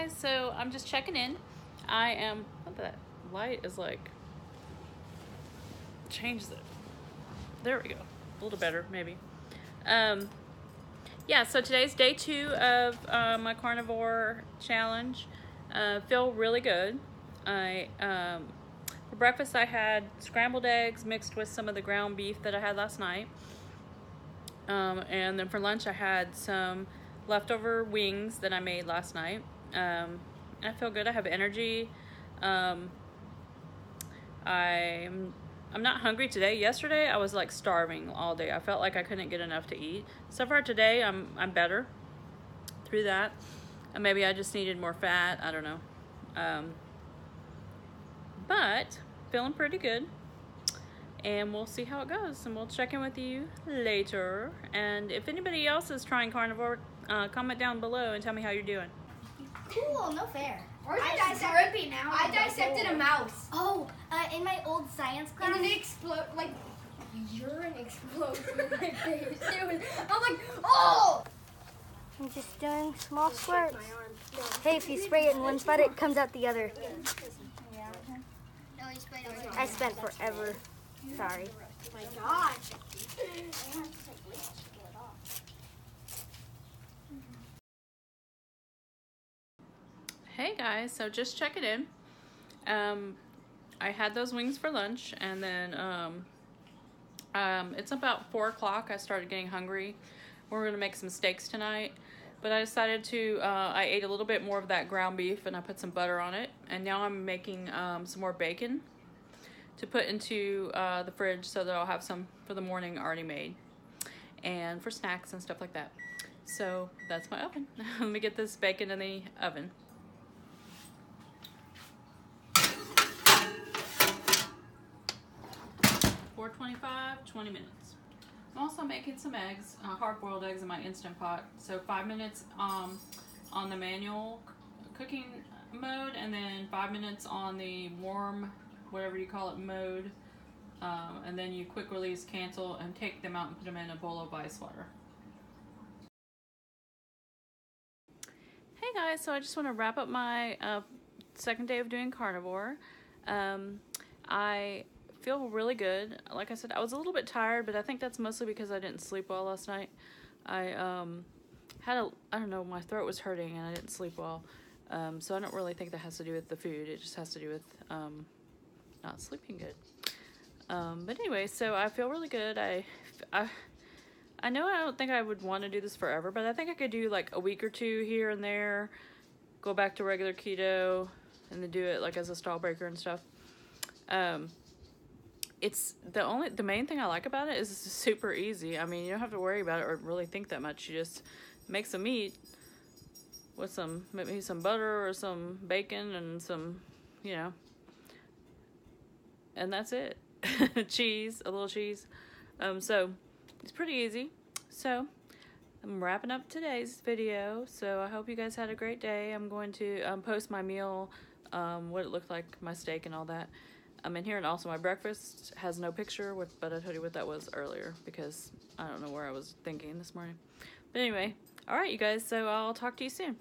guys, so I'm just checking in. I am, what that light is like, change it. There we go. A little better, maybe. Um, yeah, so today's day two of uh, my carnivore challenge. Uh, feel really good. I um, for breakfast I had scrambled eggs mixed with some of the ground beef that I had last night. Um, and then for lunch I had some leftover wings that I made last night. Um, I feel good. I have energy. Um, I'm I'm not hungry today. Yesterday I was like starving all day. I felt like I couldn't get enough to eat. So far today I'm I'm better through that. And maybe I just needed more fat. I don't know. Um, but feeling pretty good. And we'll see how it goes. And we'll check in with you later. And if anybody else is trying carnivore, uh, comment down below and tell me how you're doing. Cool, no fair. I I, dissected, dissect, now. I dissected a mouse. Oh, uh, in my old science class. And then it explode like, urine exploded in my face. Was, I'm like, oh! I'm just doing small squirts. Hey, if you spray it in one spot, it comes out the other. No, you sprayed. I spent forever. Sorry. Oh my gosh. Hey guys, so just checking in. Um, I had those wings for lunch, and then um, um, it's about four o'clock. I started getting hungry. We're gonna make some steaks tonight, but I decided to. Uh, I ate a little bit more of that ground beef, and I put some butter on it. And now I'm making um, some more bacon to put into uh, the fridge so that I'll have some for the morning already made, and for snacks and stuff like that. So that's my oven. Let me get this bacon in the oven. 425, 20 minutes. I'm also making some eggs, uh, hard-boiled eggs in my Instant Pot. So five minutes um, on the manual cooking mode and then five minutes on the warm, whatever you call it, mode. Um, and then you quick release cancel and take them out and put them in a bowl of ice water. Hey guys, so I just want to wrap up my uh, second day of doing carnivore. Um, I feel really good. Like I said, I was a little bit tired, but I think that's mostly because I didn't sleep well last night. I um, had a, I don't know, my throat was hurting and I didn't sleep well. Um, so I don't really think that has to do with the food. It just has to do with um, not sleeping good. Um, but anyway, so I feel really good. I, I, I know I don't think I would want to do this forever, but I think I could do like a week or two here and there, go back to regular keto, and then do it like as a stall breaker and stuff. Um, it's the only the main thing I like about it is it's super easy. I mean, you don't have to worry about it or really think that much. You just make some meat with some maybe some butter or some bacon and some, you know, and that's it. cheese, a little cheese. Um, so it's pretty easy. So I'm wrapping up today's video. So I hope you guys had a great day. I'm going to um, post my meal, um, what it looked like, my steak and all that. I'm in here and also my breakfast has no picture, with, but I told you what that was earlier because I don't know where I was thinking this morning. But anyway, all right, you guys, so I'll talk to you soon.